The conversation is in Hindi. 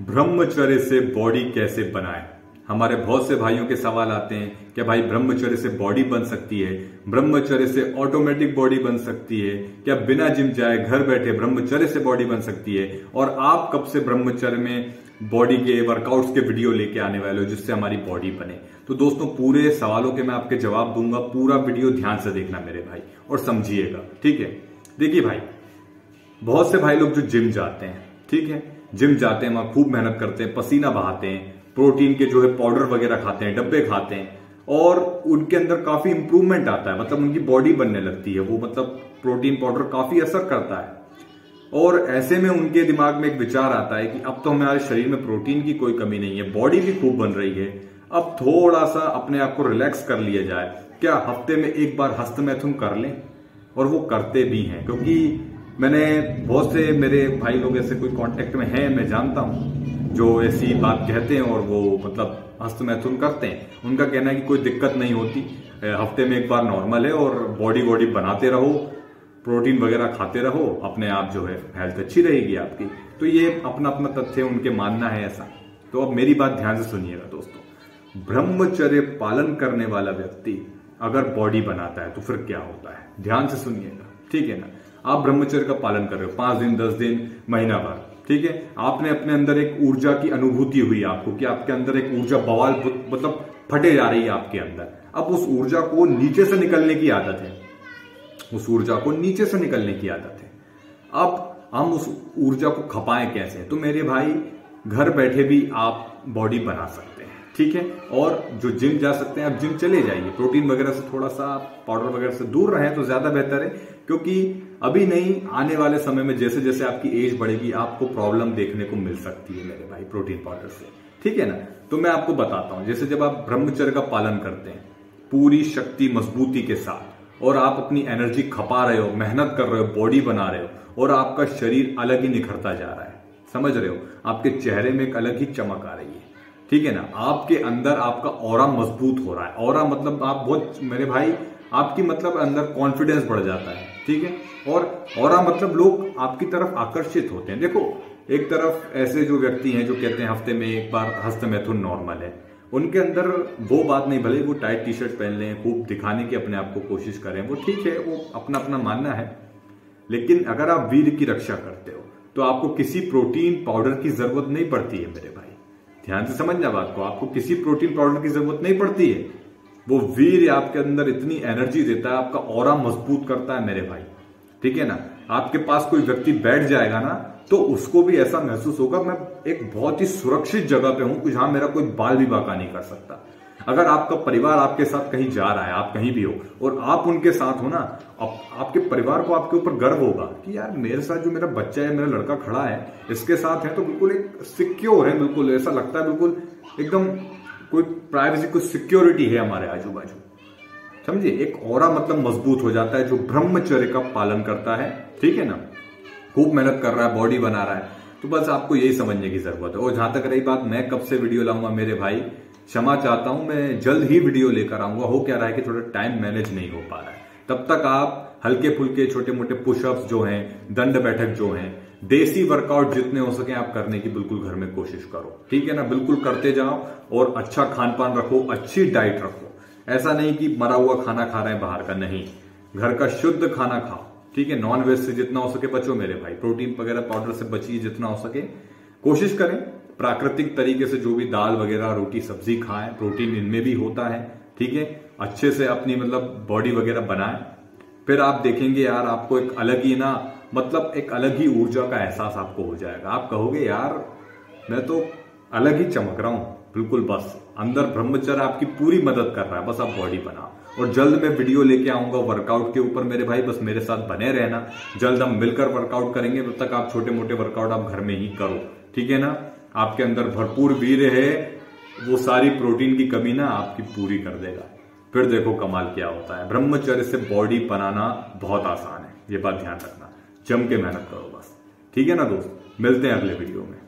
ब्रह्मचर्य से बॉडी कैसे बनाए? हमारे बहुत से भाइयों के सवाल आते हैं क्या भाई, ब्रह्मचर्य से बॉडी बन सकती है? ब्रह्मचर्य से ऑटोमेटिक बॉडी बन सकती है? क्या बिना जिम जाए, घर बैठे ब्रह्मचर्य से बॉडी बन सकती है? और आप कब से ब्रह्मचर्य में बॉडी के वर्कआउट्स के वीडियो लेके आने वाले हो जिससे हमारी बॉडी बने? तो दोस्तों, पूरे सवालों के मैं आपके जवाब दूँगा। पूरा वीडियो ध्यान से देखना मेरे भाई, और समझिएगा, ठीक है? देखिए भाई, बहुत से भाई लोग जो जिम जाते हैं, ठीक है? जिम जाते हैं, वहाँ खूब मेहनत करते हैं, पसीना बहाते हैं, प्रोटीन के जो है पाउडर वगैरह खाते हैं, डब्बे खाते हैं, और उनके अंदर काफ़ी इंप्रूवमेंट आता है मतलब उनकी बॉडी बनने लगती है, वो मतलब प्रोटीन पाउडर काफ़ी असर करता है। और ऐसे में उनके दिमाग में एक विचार आता है कि अब तो हमारे शरीर में प्रोटीन की कोई कमी नहीं है बॉडी भी खूब बन रही है, अब थोड़ा सा अपने आप को रिलैक्स कर लिया जाए, क्या हफ़्ते में एक बार हस्त मैथुन कर लें? और वो करते भी हैं, क्योंकि मैंने बहुत से मेरे भाई लोग ऐसे कोई कांटेक्ट में हैं, मैं जानता हूँ, जो ऐसी बात कहते हैं और वो मतलब हस्त मैथुन करते हैं। उनका कहना है कि कोई दिक्कत नहीं होती। हफ़्ते में एक बार नॉर्मल है और बॉडी वॉडी बनाते रहो प्रोटीन वगैरह खाते रहो, अपने आप जो है हेल्थ अच्छी रहेगी आपकी। तो ये अपना अपना तथ्य उनके मानना है ऐसा। तो अब मेरी बात ध्यान से सुनिएगा दोस्तों। ब्रह्मचर्य पालन करने वाला व्यक्ति अगर बॉडी बनाता है तो फिर क्या होता है? ध्यान से सुनिएगा। ठीक है ना? आप ब्रह्मचर्य का पालन कर रहे हो, पाँच दिन, दस दिन, महीना भर, ठीक है? आपने अपने अंदर एक ऊर्जा की अनुभूति हुई आपको कि आपके अंदर एक ऊर्जा बवाल मतलब फटे जा रही है आपके अंदर। अब उस ऊर्जा को नीचे से निकलने की आदत है। उस ऊर्जा को नीचे से निकलने की आदत है। अब हम उस ऊर्जा को खपाएँ कैसे? तो मेरे भाई, घर बैठे भी आप बॉडी बना सकते हैं, ठीक है? और जो जिम जा सकते हैं, आप जिम चले जाइए। प्रोटीन वगैरह से थोड़ा सा पाउडर वगैरह से दूर रहें तो ज़्यादा बेहतर है, क्योंकि अभी नहीं, आने वाले समय में जैसे जैसे आपकी एज बढ़ेगी, आपको प्रॉब्लम देखने को मिल सकती है मेरे भाई प्रोटीन पाउडर से। ठीक है ना? तो मैं आपको बताता हूँ, जैसे जब आप ब्रह्मचर्य का पालन करते हैं, पूरी शक्ति मजबूती के साथ, और आप अपनी एनर्जी खपा रहे हो, मेहनत कर रहे हो बॉडी बना रहे हो, और आपका शरीर अलग ही निखरता जा रहा है। समझ रहे हो? आपके चेहरे में एक अलग ही चमक आ रही है। ठीक है ना? आपके अंदर आपका और मज़बूत हो रहा है। और मतलब आप बहुत, मेरे भाई आपकी मतलब अंदर कॉन्फिडेंस बढ़ जाता है, ठीक है? और और मतलब लोग आपकी तरफ़ आकर्षित होते हैं। देखो, एक तरफ़ ऐसे जो व्यक्ति हैं जो कहते हैं, हफ़्ते में एक बार हस्त मैथुन नॉर्मल है। उनके अंदर वो बात नहीं, भले वो टाइट टी शर्ट पहन लें, खूब दिखाने की अपने आप को कोशिश करें, वो ठीक है, वो अपना अपना मानना है। लेकिन अगर आप वीर की रक्षा करते हो तो आपको किसी प्रोटीन पाउडर की ज़रूरत नहीं पड़ती है मेरे भाई। ध्यान से समझना बात को, आपको किसी प्रोटीन पाउडर की ज़रूरत नहीं पड़ती है। वो वीर आपके अंदर इतनी एनर्जी देता है आपका और मज़बूत करता है मेरे भाई। ठीक है ना? आपके पास कोई व्यक्ति बैठ जाएगा ना तो उसको भी ऐसा महसूस होगा मैं एक बहुत ही सुरक्षित जगह पे हूँ जहाँ मेरा कोई बाल भी बाका नहीं कर सकता। अगर आपका परिवार आपके साथ कहीं जा रहा है आप कहीं भी हो और आप उनके साथ हो ना आप, आपके परिवार को आपके ऊपर गर्व होगा कि यार मेरे साथ जो मेरा बच्चा है मेरा लड़का खड़ा है इसके साथ है तो बिल्कुल एक सिक्योर है बिल्कुल ऐसा लगता है बिल्कुल एकदम कोई प्राइवेसी कोई सिक्योरिटी है हमारे आजू बाजू समझिए, एक और मतलब मज़बूत हो जाता है जो ब्रह्मचर्य का पालन करता है, ठीक है ना? खूब मेहनत कर रहा है बॉडी बना रहा है। तो बस आपको यही समझने की ज़रूरत है। और जहाँ तक रही बात, मैं कब से वीडियो लाऊँगा मेरे भाई? क्षमा चाहता हूँ, मैं जल्द ही वीडियो लेकर आऊँगा। हो क्या रहा है कि थोड़ा टाइम मैनेज नहीं हो पा रहा है। तब तक आप हल्के फुल्के छोटे मोटे पुशअप्स जो हैं, दंड बैठक जो हैं देसी वर्कआउट जितने हो सके आप करने की बिल्कुल घर में कोशिश करो। ठीक है ना? बिल्कुल करते जाओ और अच्छा खान पान रखो, अच्छी डाइट रखो। ऐसा नहीं कि मरा हुआ खाना खा रहे हैं, बाहर का नहीं। घर का शुद्ध खाना खाओ। ठीक है? नॉन वेज से जितना हो सके बचो मेरे भाई। प्रोटीन वगैरह पाउडर से बचिए जितना हो सके। कोशिश करें प्राकृतिक तरीके से जो भी दाल वगैरह, रोटी, सब्ज़ी खाएँ। प्रोटीन इनमें भी होता है। ठीक है? अच्छे से अपनी मतलब बॉडी वगैरह बनाएँ। फिर आप देखेंगे यार, आपको एक अलग ही ना मतलब एक अलग ही ऊर्जा का एहसास आपको हो जाएगा। आप कहोगे, यार, मैं तो अलग ही चमक रहा हूँ। बिल्कुल, बस। अंदर ब्रह्मचर्य आपकी पूरी मदद कर रहा है। बस आप बॉडी बनाओ। और जल्द मैं वीडियो लेके आऊँगा वर्कआउट के ऊपर। मेरे भाई, बस मेरे साथ बने रहना। जल्द हम मिलकर वर्कआउट करेंगे। तब तक आप छोटे मोटे वर्कआउट आप घर में ही करो। ठीक है ना? आपके अंदर भरपूर वीर है। वो सारी प्रोटीन की कमी ना आपकी पूरी कर देगा। फिर देखो कमाल क्या होता है। ब्रह्मचर्य से बॉडी बनाना बहुत आसान है। ये बात ध्यान रखना। जम के मेहनत करो बस। ठीक है ना दोस्त? मिलते हैं अगले वीडियो में।